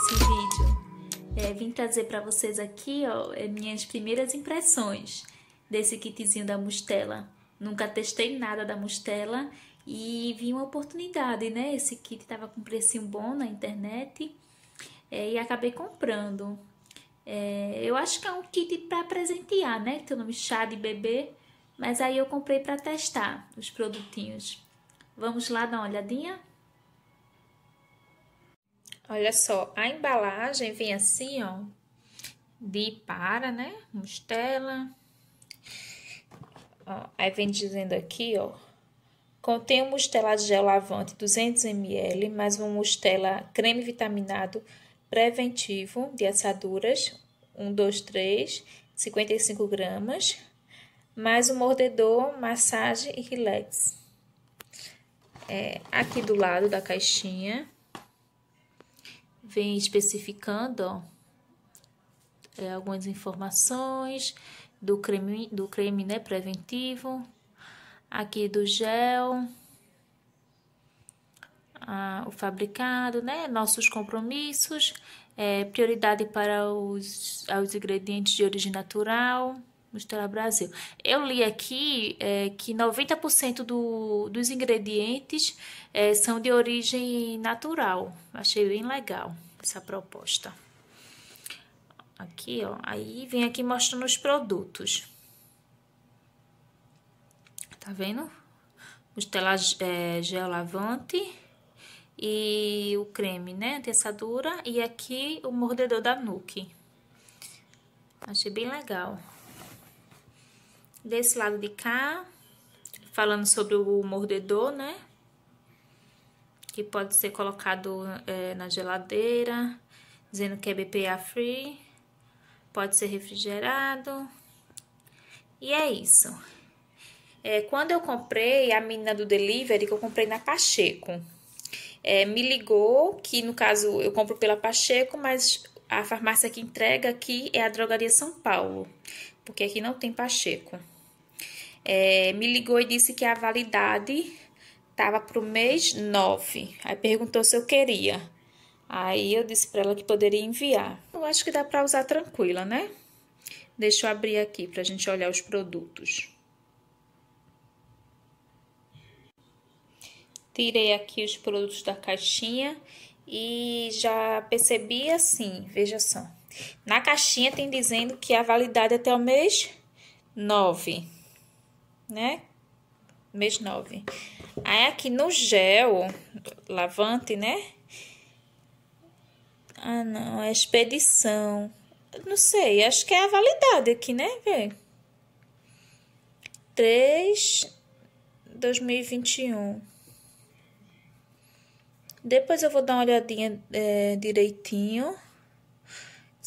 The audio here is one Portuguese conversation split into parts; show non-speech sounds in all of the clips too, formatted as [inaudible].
esse vídeo. É, vim trazer para vocês aqui, ó, é, minhas primeiras impressões desse kitzinho da Mustela. Nunca testei nada da Mustela e vi uma oportunidade, né? Esse kit tava com precinho bom na internet é, e acabei comprando. É, eu acho que é um kit para presentear, né? Tem o nome chá de bebê, mas aí eu comprei para testar os produtinhos. Vamos lá dar uma olhadinha? Olha só, a embalagem vem assim, ó, de para, né? Mostela. Ó, aí vem dizendo aqui, ó, contém um mostela de gel lavante 200 ml, mais um mostela creme vitaminado preventivo de assaduras, 1, 2, 3, 55 gramas, mais um mordedor, massagem e relax. É, aqui do lado da caixinha vem especificando ó, é, algumas informações do creme, do creme né, preventivo, aqui do gel, a, o fabricado, né, nossos compromissos, é, prioridade para os, os ingredientes de origem natural, Mostela Brasil. Eu li aqui é, que 90% do, dos ingredientes é, são de origem natural. Achei bem legal essa proposta. Aqui, ó. Aí vem aqui mostrando os produtos. Tá vendo? Mostela é, gel lavante e o creme, né? Tessadura. E aqui o mordedor da Nuke. Achei bem legal. Desse lado de cá, falando sobre o mordedor, né? Que pode ser colocado é, na geladeira, dizendo que é BPA free, pode ser refrigerado. E é isso. É, quando eu comprei, a menina do delivery, que eu comprei na Pacheco, é, me ligou, que no caso eu compro pela Pacheco, mas a farmácia que entrega aqui é a Drogaria São Paulo, porque aqui não tem Pacheco é, me ligou e disse que a validade estava para o mês 9. Aí perguntou se eu queria. Aí eu disse para ela que poderia enviar. Eu acho que dá para usar tranquila, né? Deixa eu abrir aqui para a gente olhar os produtos. Tirei aqui os produtos da caixinha e já percebi assim, veja só. Na caixinha tem dizendo que a validade é até o mês 9 né? Mês 9. Aí aqui no gel lavante, né? Ah, não, é expedição. Não sei, acho que é a validade aqui, né? Vê. 3 2021. Depois eu vou dar uma olhadinha é, direitinho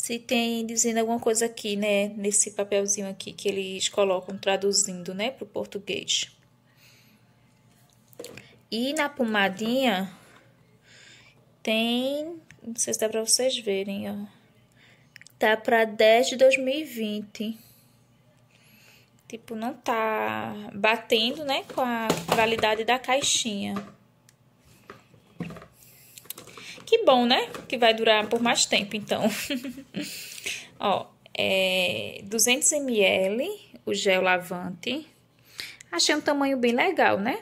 se tem dizendo alguma coisa aqui, né, nesse papelzinho aqui que eles colocam traduzindo, né, para o português. E na pomadinha tem, não sei se dá para vocês verem, ó. Tá para 10 de 2020. Tipo, não tá batendo, né, com a validade da caixinha. Que bom, né? Que vai durar por mais tempo, então. [laughs] Ó, é 200 ml o gel lavante. Achei um tamanho bem legal, né?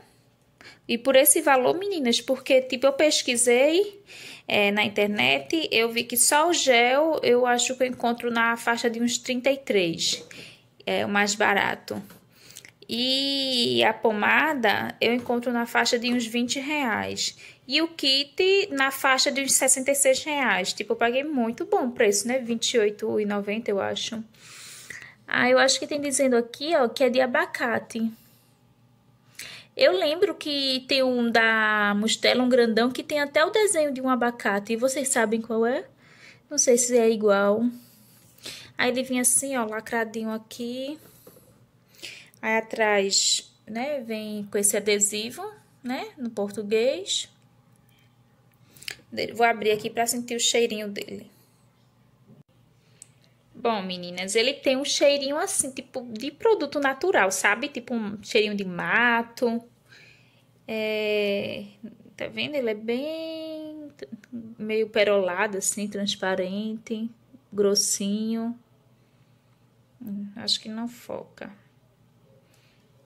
E por esse valor, meninas, porque, tipo, eu pesquisei é, na internet, eu vi que só o gel eu acho que eu encontro na faixa de uns 33, é o mais barato. E a pomada eu encontro na faixa de uns 20 reais. E o kit na faixa de uns 66 reais. Tipo, eu paguei muito bom preço, né? R$28,90 eu acho. Ah, eu acho que tem dizendo aqui, ó, que é de abacate. Eu lembro que tem um da Mustela, um grandão, que tem até o desenho de um abacate. E vocês sabem qual é? Não sei se é igual. Aí ele vinha assim, ó, lacradinho aqui. Aí atrás, né, vem com esse adesivo, né, no português dele. Vou abrir aqui para sentir o cheirinho dele. Bom, meninas, ele tem um cheirinho assim, tipo de produto natural, sabe? Tipo um cheirinho de mato. É... tá vendo? Ele é bem meio perolado, assim, transparente, grossinho. Hum, acho que não foca.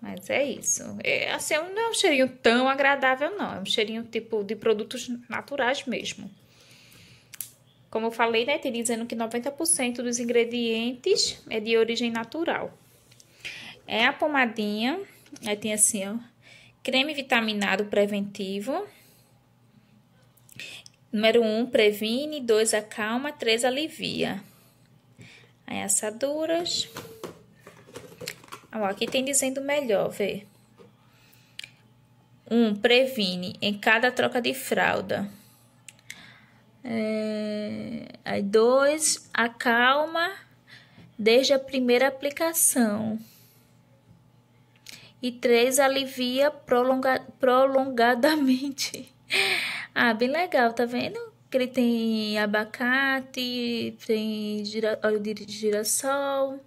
Mas é isso. É, assim, não é um cheirinho tão agradável, não. É um cheirinho tipo de produtos naturais mesmo. Como eu falei, né? Tem dizendo que 90% dos ingredientes é de origem natural. É a pomadinha. Aí tem assim, ó. Creme vitaminado preventivo. Número 1, um, previne. 2, acalma. 3, alivia. Aí, assaduras. Ó, aqui tem dizendo melhor, vê. Um, previne em cada troca de fralda. É, aí, dois, acalma desde a primeira aplicação. E três, alivia prolonga, prolongadamente. [laughs] ah, bem legal, tá vendo? Que ele tem abacate, tem gira, óleo de girassol.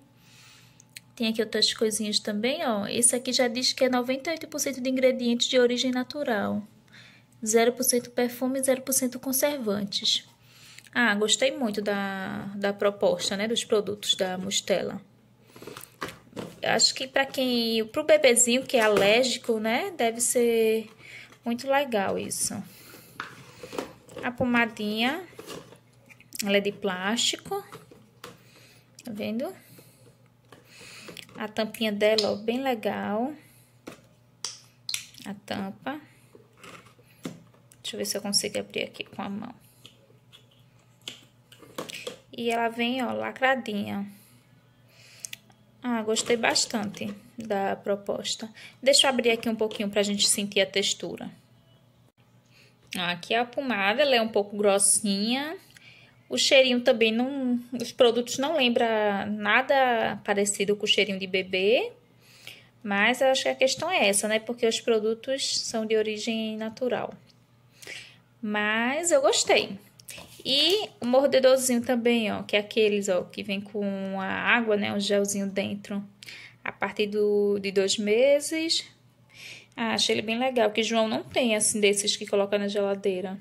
Tem aqui outras coisinhas também, ó. Esse aqui já diz que é 98% de ingredientes de origem natural. 0% perfume e 0% conservantes. Ah, gostei muito da, da proposta, né? Dos produtos da Mustela. Acho que para quem... Pro bebezinho que é alérgico, né? Deve ser muito legal isso. A pomadinha, ela é de plástico. Tá vendo? A tampinha dela, ó, bem legal. A tampa. Deixa eu ver se eu consigo abrir aqui com a mão. E ela vem, ó, lacradinha. Ah, gostei bastante da proposta. Deixa eu abrir aqui um pouquinho pra gente sentir a textura. Aqui a pomada, ela é um pouco grossinha. O cheirinho também não. Os produtos não lembram nada parecido com o cheirinho de bebê. Mas eu acho que a questão é essa, né? Porque os produtos são de origem natural. Mas eu gostei. E o mordedorzinho também, ó, que é aqueles, ó, que vem com a água, né, um gelzinho dentro. A partir do, de dois meses. Ah, achei ele bem legal, que João não tem, assim, desses que coloca na geladeira.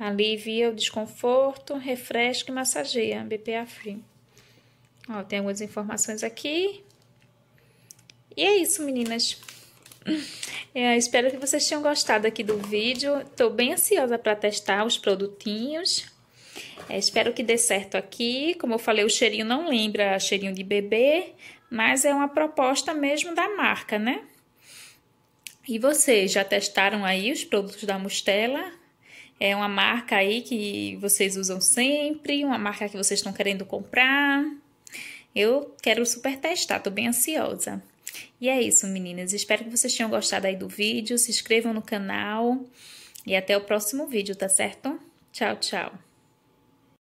Alivia o desconforto, refresca e massageia. BPA Free. Ó, tem algumas informações aqui. E é isso, meninas. É, espero que vocês tenham gostado aqui do vídeo. Estou bem ansiosa para testar os produtinhos. É, espero que dê certo aqui. Como eu falei, o cheirinho não lembra cheirinho de bebê, mas é uma proposta mesmo da marca, né? E vocês já testaram aí os produtos da Mustela? É uma marca aí que vocês usam sempre, uma marca que vocês estão querendo comprar. Eu quero super testar, tô bem ansiosa. E é isso, meninas. Espero que vocês tenham gostado aí do vídeo. Se inscrevam no canal e até o próximo vídeo, tá certo? Tchau, tchau.